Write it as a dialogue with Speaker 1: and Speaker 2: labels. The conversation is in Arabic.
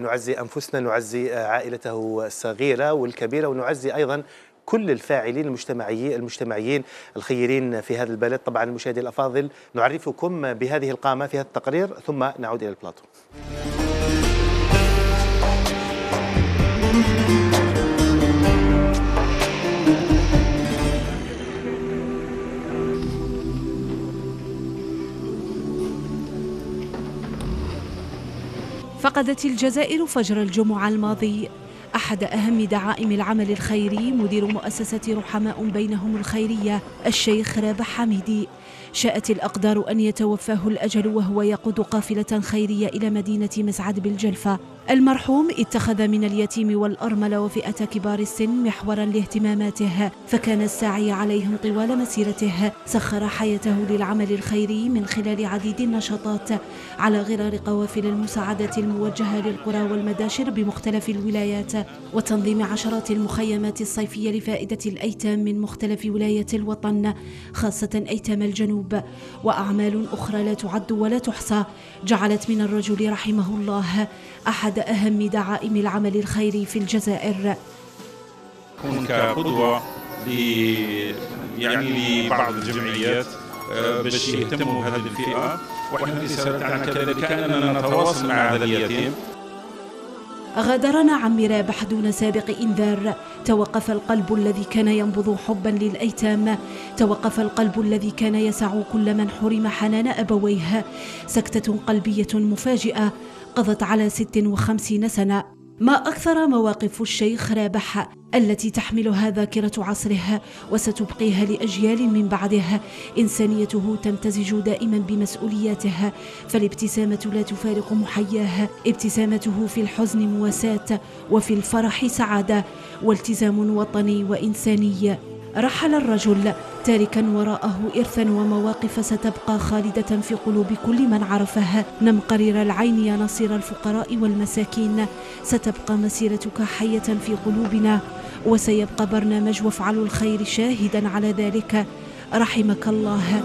Speaker 1: نعزي أنفسنا نعزي عائلته الصغيرة والكبيرة ونعزي أيضا كل الفاعلين المجتمعيين المجتمعيين الخيرين في هذا البلد. طبعا المشاهدين الأفاضل نعرفكم بهذه القامة في هذا التقرير ثم نعود إلى البلاطو.
Speaker 2: فقدت الجزائر فجر الجمعة الماضي. أحد أهم دعائم العمل الخيري مدير مؤسسة رحماء بينهم الخيرية الشيخ رابح حميدي. شاءت الأقدار أن يتوفاه الأجل وهو يقود قافلة خيرية إلى مدينة مسعد بالجلفة. المرحوم اتخذ من اليتيم والأرملة وفئة كبار السن محورا لاهتماماته فكان الساعي عليهم طوال مسيرته. سخر حياته للعمل الخيري من خلال عديد النشاطات على غرار قوافل المساعدة الموجهة للقرى والمداشر بمختلف الولايات. وتنظيم عشرات المخيمات الصيفية لفائدة الأيتام من مختلف ولايات الوطن خاصة أيتام الجنوب. وأعمال أخرى لا تعد ولا تحصى. جعلت من الرجل رحمه الله أحد أهم دعائم العمل الخيري في الجزائر.
Speaker 3: كون كقدوة يعني لبعض الجمعيات آه، باش يهتموا بهذه الفئة. وإحنا الرسالة تاعنا كذلك أننا نتواصل مع هذا اليتيم.
Speaker 2: غادرنا عم رابح دون سابق إنذار. توقف القلب الذي كان ينبض حبا للأيتام. توقف القلب الذي كان يسع كل من حرم حنان أبويه. سكتة قلبية مفاجئة قضت على 56 سنة. ما أكثر مواقف الشيخ رابح التي تحملها ذاكرة عصره وستبقيها لأجيال من بعده. إنسانيته تمتزج دائما بمسؤولياته فالابتسامة لا تفارق محياه. ابتسامته في الحزن مواساة وفي الفرح سعادة. والتزام وطني وإنساني. رحل الرجل تاركا وراءه إرثا ومواقف ستبقى خالدة في قلوب كل من عرفه. نم قرير العين يا نصير الفقراء والمساكين. ستبقى مسيرتك حية في قلوبنا. وسيبقى برنامج وافعلوا الخير شاهدا على ذلك. رحمك الله.